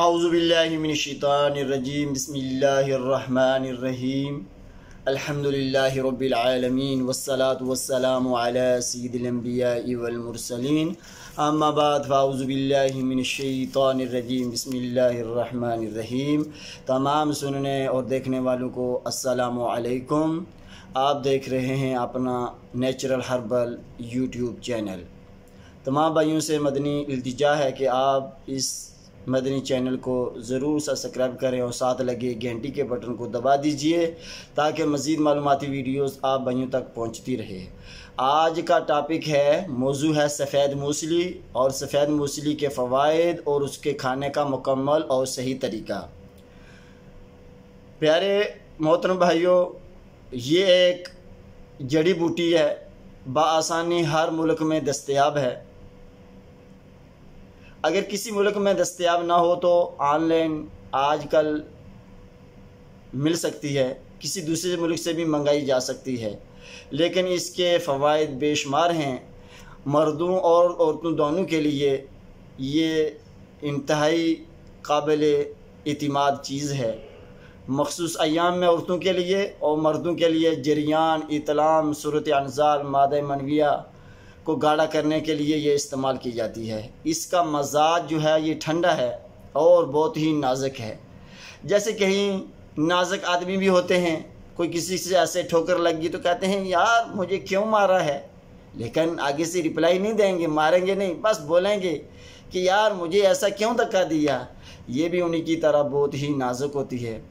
आउज़बिल्लिमिनशैतानिर्रजीम बिस्मिल्लाहिर्रहमानिर्रहीम अल्हम्दुलिल्लाहि रब्बिल आलमीन वस्सलातु वस्सलामु अला सय्यिदिल अंबिया'i वल मुरसलीन अम्मा तमाम सुनने और देखने वालों को अस्सलामु आप देख रहे हैं अपना नेचुरल हर्बल यूट्यूब चैनल। तमाम भाइयों से मदनी इल्तिजा है कि आप इस मदनी चैनल को ज़रूर सब्सक्राइब करें और साथ लगे घंटी के बटन को दबा दीजिए ताकि मज़ीद मालूमती वीडियोस आप भाइयों तक पहुँचती रहे। आज का टॉपिक है, मौजू है सफ़ेद मूसली और सफ़ेद मूसली के फ़वाद और उसके खाने का मुकम्मल और सही तरीका। प्यारे मोहतरम भाइयों, ये एक जड़ी बूटी है, बसानी हर मुल्क में दस्तयाब है। अगर किसी मुल्क में दस्तियाब ना हो तो ऑनलाइन आजकल मिल सकती है, किसी दूसरे मुल्क से भी मंगाई जा सकती है। लेकिन इसके फ़वाद बेशुमार हैं। मर्दों और औरतों दोनों के लिए ये इंतहाई काबिल अतमाद चीज़ है। मखसूस अयाम में औरतों के लिए और मर्दों के लिए जरियान, इतलाम सूरत अनजाल माद मनविया को गाढ़ा करने के लिए ये इस्तेमाल की जाती है। इसका मजाज जो है, ये ठंडा है और बहुत ही नाजुक है। जैसे कहीं नाजुक आदमी भी होते हैं, कोई किसी से ऐसे ठोकर लग गई तो कहते हैं, यार, मुझे क्यों मारा है? लेकिन आगे से रिप्लाई नहीं देंगे, मारेंगे नहीं, बस बोलेंगे कि, यार, मुझे ऐसा क्यों धक्का दिया? ये भी उन्हीं की तरह बहुत ही नाजुक होती है।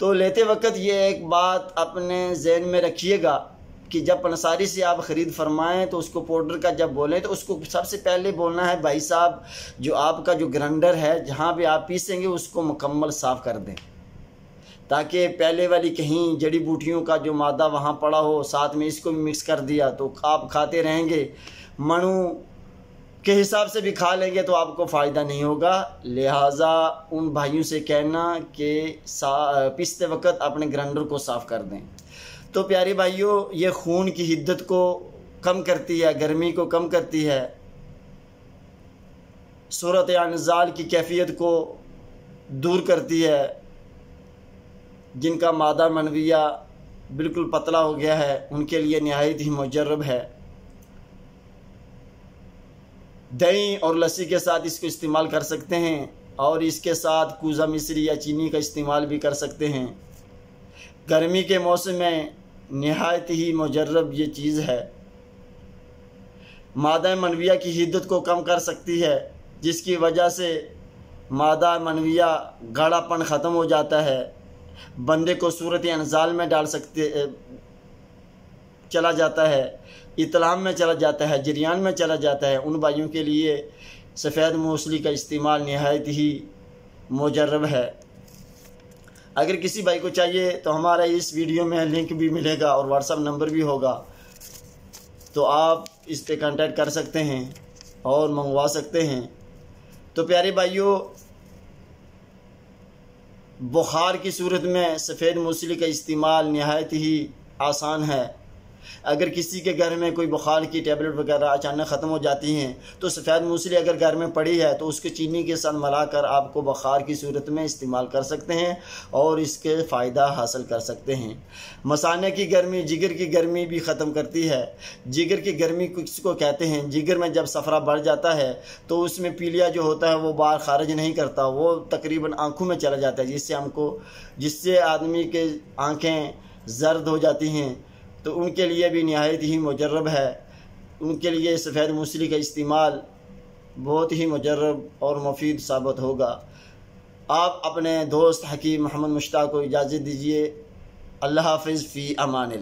तो लेते वक्त ये एक बात अपने जहन में रखिएगा कि जब पंसारी से आप ख़रीद फरमाएँ तो उसको पाउडर का जब बोलें तो उसको सबसे पहले बोलना है, भाई साहब, जो आपका जो ग्राइंडर है, जहाँ भी आप पीसेंगे, उसको मुकम्मल साफ़ कर दें। ताकि पहले वाली कहीं जड़ी बूटियों का जो मादा वहाँ पड़ा हो, साथ में इसको भी मिक्स कर दिया तो आप खाते रहेंगे। मणु के हिसाब से भी खा लेंगे तो आपको फ़ायदा नहीं होगा। लिहाजा उन भाइयों से कहना कि पीसते वक्त अपने ग्राइंडर को साफ़ कर दें। तो प्यारे भाइयों, ये खून की हिद्दत को कम करती है, गर्मी को कम करती है। सूरत अनजाल की कैफियत को दूर करती है, जिनका मादा मनविया बिल्कुल पतला हो गया है, उनके लिए नहायत ही मुजरब है। दही और लस्सी के साथ इसको इस्तेमाल कर सकते हैं और इसके साथ कूज़ा मिश्री या चीनी का इस्तेमाल भी कर सकते हैं। गर्मी के मौसम में नहायत ही मुजरब ये चीज़ है। मादा मनविया की हिद्दत को कम कर सकती है, जिसकी वजह से मादा मनविया गाढ़ापन ख़त्म हो जाता है। बंदे को सूरत अनजाल में डाल सकते चला जाता है, इतलाम में चला जाता है, जरियान में चला जाता है, उन भाइयों के लिए सफ़ेद मूसली का इस्तेमाल नहायत ही मुजरब है। अगर किसी भाई को चाहिए तो हमारा इस वीडियो में लिंक भी मिलेगा और व्हाट्सअप नंबर भी होगा। तो आप इस पर कांटेक्ट कर सकते हैं और मंगवा सकते हैं। तो प्यारे भाइयों, बुखार की सूरत में सफ़ेद मूसली का इस्तेमाल नहायत ही आसान है। अगर किसी के घर में कोई बुखार की टेबलेट वगैरह अचानक ख़त्म हो जाती हैं तो सफ़ेद मूसली अगर घर में पड़ी है तो उसके चीनी के साथ मिलाकर आपको बुखार की सूरत में इस्तेमाल कर सकते हैं और इसके फ़ायदा हासिल कर सकते हैं। मसाने की गर्मी, जिगर की गर्मी भी ख़त्म करती है। जिगर की गर्मी किसको कहते हैं? जिगर में जब सफ़रा बढ़ जाता है तो उसमें पीलिया जो होता है, वो बाहर खारिज नहीं करता, वो तकरीबन आँखों में चला जाता है, जिससे हमको, जिससे आदमी के आँखें जर्द हो जाती हैं। तो उनके लिए भी नहायत ही मजरब है। उनके लिए सफ़ेद मूसली का इस्तेमाल बहुत ही मुजरब और मुफीद साबित होगा। आप अपने दोस्त हकीम मोहम्मद मुश्ताक को इजाज़त दीजिए। अल्लाह हाफिज़ फ़ी अमान